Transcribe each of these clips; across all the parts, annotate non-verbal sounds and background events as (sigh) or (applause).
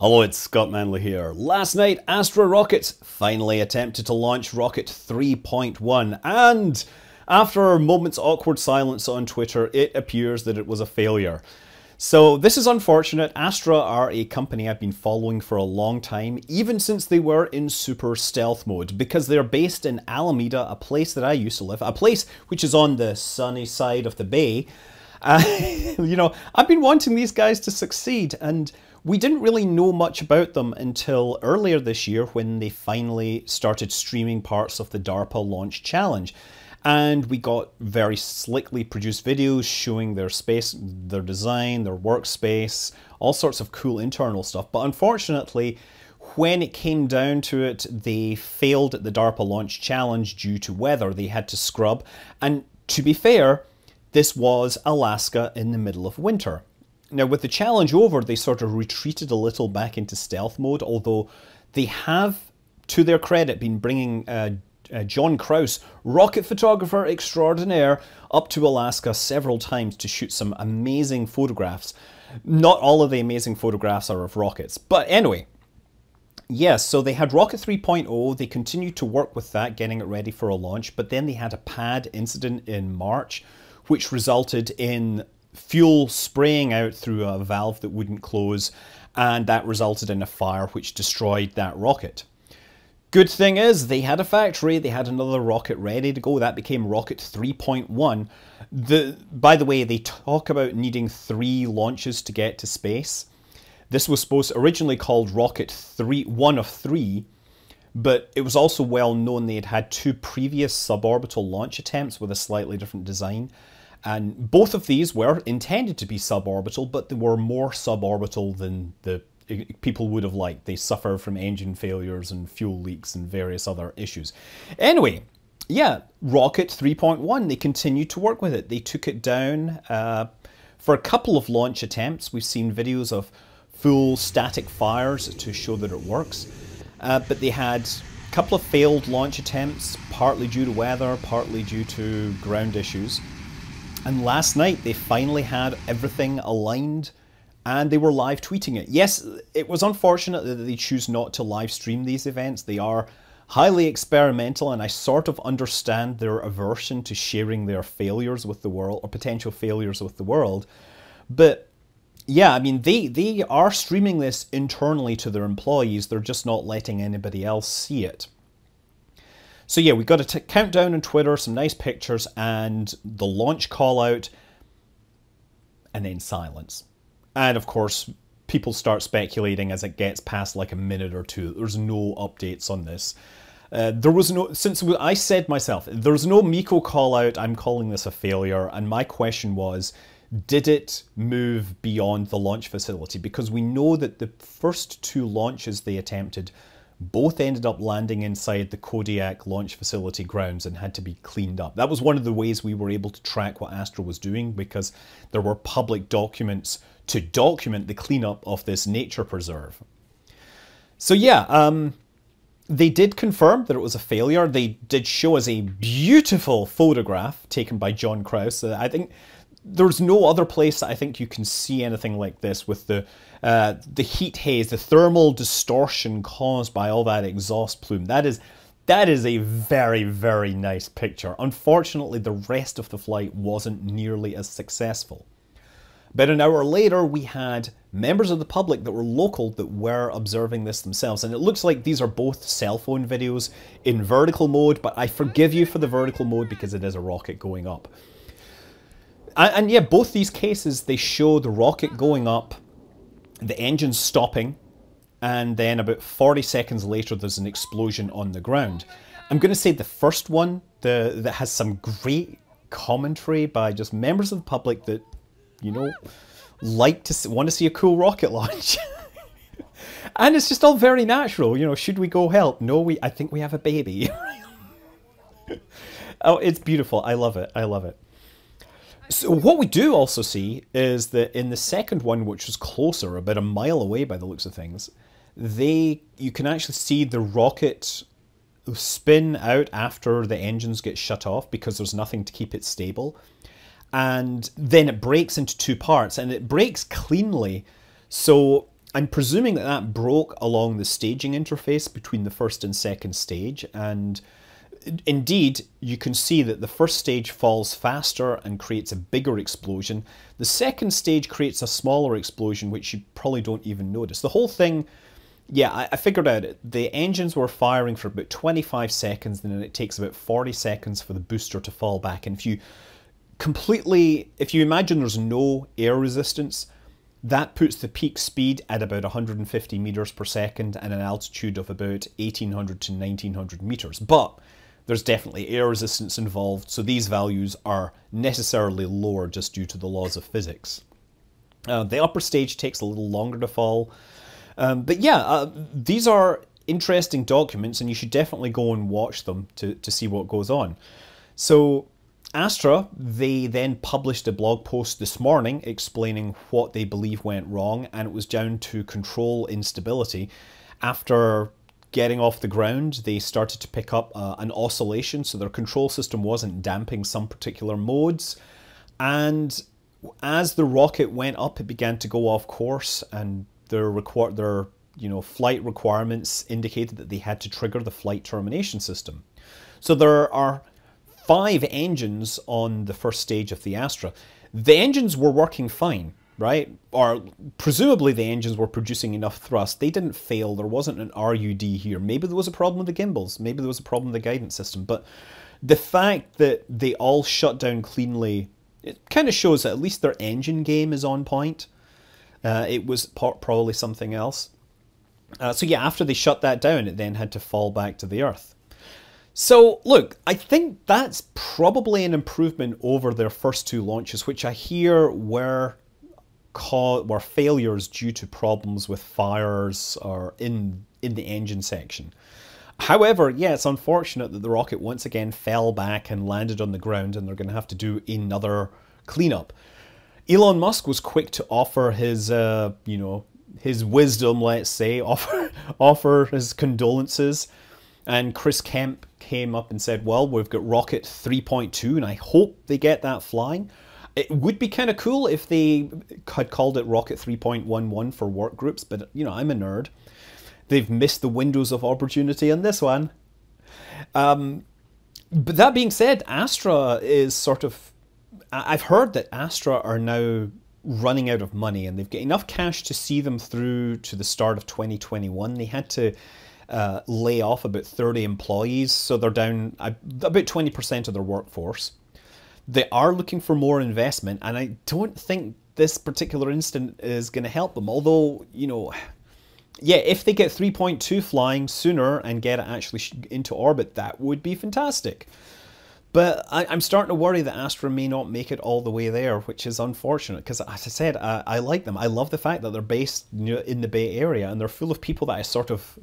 Hello, it's Scott Manley here. Last night, Astra Rockets finally attempted to launch Rocket 3.1, and after a moments awkward silence on Twitter, it appears that it was a failure. So this is unfortunate. Astra are a company I've been following for a long time, even since they were in super stealth mode, because they're based in Alameda, a place that I used to live, a place which is on the sunny side of the bay. Uh, (laughs) you know, I've been wanting these guys to succeed, and we didn't really know much about them until earlier this year when they finally started streaming parts of the DARPA Launch Challenge. And we got very slickly produced videos showing their space, their design, their workspace, all sorts of cool internal stuff. But unfortunately, when it came down to it, they failed at the DARPA Launch Challenge due to weather. They had to scrub. And to be fair, this was Alaska in the middle of winter. Now, with the challenge over, they sort of retreated a little back into stealth mode, although they have, to their credit, been bringing uh, uh, John Kraus, rocket photographer extraordinaire, up to Alaska several times to shoot some amazing photographs. Not all of the amazing photographs are of rockets, but anyway. Yes, so they had Rocket 3.0, they continued to work with that, getting it ready for a launch, but then they had a pad incident in March, which resulted in fuel spraying out through a valve that wouldn't close, and that resulted in a fire which destroyed that rocket. Good thing is, they had a factory, they had another rocket ready to go. That became Rocket 3.1. The, by the way, they talk about needing three launches to get to space. This was supposed originally called Rocket 3, 1 of 3, but it was also well known they had had two previous suborbital launch attempts with a slightly different design. And both of these were intended to be suborbital, but they were more suborbital than the people would have liked. They suffer from engine failures and fuel leaks and various other issues. Anyway, yeah, Rocket 3.1, they continued to work with it. They took it down uh, for a couple of launch attempts. We've seen videos of full static fires to show that it works. Uh, but they had a couple of failed launch attempts, partly due to weather, partly due to ground issues. And last night they finally had everything aligned and they were live tweeting it. Yes, it was unfortunate that they choose not to live stream these events. They are highly experimental and I sort of understand their aversion to sharing their failures with the world or potential failures with the world. But yeah, I mean, they, they are streaming this internally to their employees. They're just not letting anybody else see it. So yeah, we got a t- countdown on Twitter, some nice pictures, and the launch call out, and then silence. And of course, people start speculating as it gets past like a minute or two. There's no updates on this. Uh, there was no, since I said myself, there's no MECO call out, I'm calling this a failure. And my question was, did it move beyond the launch facility? Because we know that the first two launches they attempted both ended up landing inside the Kodiak launch facility grounds and had to be cleaned up. That was one of the ways we were able to track what Astra was doing because there were public documents to document the cleanup of this nature preserve. So yeah, um, they did confirm that it was a failure. They did show us a beautiful photograph taken by John Kraus. Uh, I think there's no other place I think you can see anything like this with the uh, the heat haze, the thermal distortion caused by all that exhaust plume. That is that is a very very nice picture. Unfortunately, the rest of the flight wasn't nearly as successful. About an hour later, we had members of the public that were local that were observing this themselves. And it looks like these are both cell phone videos in vertical mode, but I forgive you for the vertical mode because it is a rocket going up. And, and yeah, both these cases, they show the rocket going up, the engine stopping, and then about 40 seconds later, there's an explosion on the ground. I'm going to say the first one the, that has some great commentary by just members of the public that, you know, like to see, want to see a cool rocket launch. (laughs) and it's just all very natural. You know, should we go help? No, we. I think we have a baby. (laughs) oh, it's beautiful. I love it. I love it. So what we do also see is that in the second one, which was closer, about a mile away by the looks of things, they you can actually see the rocket spin out after the engines get shut off because there's nothing to keep it stable. And then it breaks into two parts and it breaks cleanly. So I'm presuming that that broke along the staging interface between the first and second stage, and indeed, you can see that the first stage falls faster and creates a bigger explosion. The second stage creates a smaller explosion, which you probably don't even notice. The whole thing, yeah, I, I figured out it. The engines were firing for about 25 seconds, and then it takes about 40 seconds for the booster to fall back. And if you completely, if you imagine there's no air resistance, that puts the peak speed at about 150 meters per second and an altitude of about 1800 to 1900 meters. But there's definitely air resistance involved, so these values are necessarily lower just due to the laws of physics. Uh, the upper stage takes a little longer to fall. Um, but yeah, uh, these are interesting documents, and you should definitely go and watch them to, to see what goes on. So Astra, they then published a blog post this morning explaining what they believe went wrong, and it was down to control instability. After getting off the ground, they started to pick up uh, an oscillation, so their control system wasn't damping some particular modes. And as the rocket went up, it began to go off course, and their requ- their you know flight requirements indicated that they had to trigger the flight termination system. So there are five engines on the first stage of the Astra. The engines were working fine, right? Or presumably the engines were producing enough thrust. They didn't fail. There wasn't an RUD here. Maybe there was a problem with the gimbals. Maybe there was a problem with the guidance system. But the fact that they all shut down cleanly, it kind of shows that at least their engine game is on point. Uh, it was probably something else. Uh, so yeah, after they shut that down, it then had to fall back to the Earth. So, look, I think that's probably an improvement over their first two launches, which I hear were were failures due to problems with fires or in in the engine section. However, yeah, it's unfortunate that the rocket once again fell back and landed on the ground, and they're going to have to do another cleanup. Elon Musk was quick to offer his, uh, you know, his wisdom, let's say, (laughs) offer offer his condolences and Chris Kemp came up and said, Well, we've got Rocket 3.2, and I hope they get that flying. It would be kind of cool if they had called it Rocket 3.11 for work groups, but you know, I'm a nerd. They've missed the windows of opportunity on this one. Um, but that being said, Astra is sort of. I've heard that Astra are now running out of money and they've got enough cash to see them through to the start of 2021. They had to uh, lay off about 30 employees, so they're down about 20% of their workforce. They are looking for more investment, and I don't think this particular instant is going to help them. Although, you know, yeah, if they get 3.2 flying sooner and get it actually into orbit, that would be fantastic. But I, am starting to worry that Astra may not make it all the way there, which is unfortunate because, as I said, I, I, like them. I love the fact that they're based in the Bay Area and they're full of people that I sort of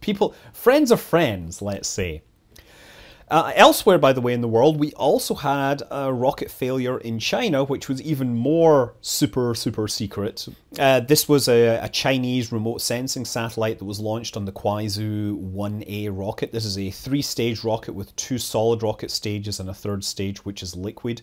people, friends of friends, let's say. Uh, elsewhere, by the way, in the world, we also had a rocket failure in China, which was even more super, super secret. Uh, this was a, a, Chinese remote sensing satellite that was launched on the Kuaizhou 1A rocket. This is a three stage rocket with two solid rocket stages and a third stage, which is liquid.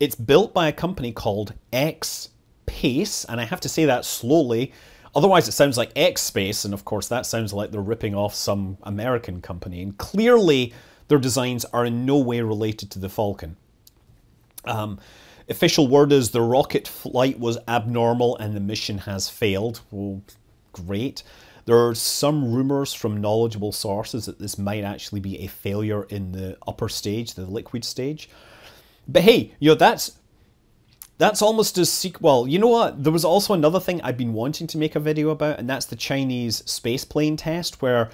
It's built by a company called X Pace, and I have to say that slowly. Otherwise, it sounds like X Space, and of course, that sounds like they're ripping off some American company. And clearly, their designs are in no way related to the Falcon. Um, official word is the rocket flight was abnormal and the mission has failed. Well, great. There are some rumors from knowledgeable sources that this might actually be a failure in the upper stage, the liquid stage. But hey, you know, that's that's almost as sequel. Well, you know what? There was also another thing I've been wanting to make a video about, and that's the Chinese space plane test, where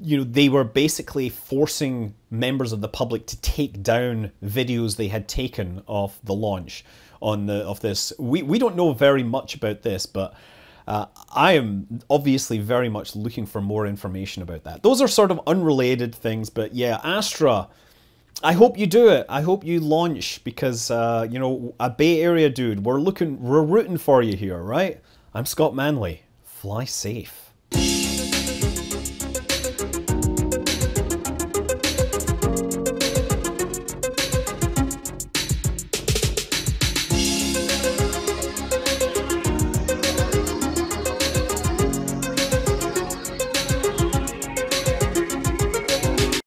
you know, they were basically forcing members of the public to take down videos they had taken of the launch on the of this. We we don't know very much about this, but uh, I am obviously very much looking for more information about that. Those are sort of unrelated things, but yeah, Astra. I hope you do it. I hope you launch because uh, you know a Bay Area dude. We're looking, we're rooting for you here, right? I'm Scott Manley. Fly safe.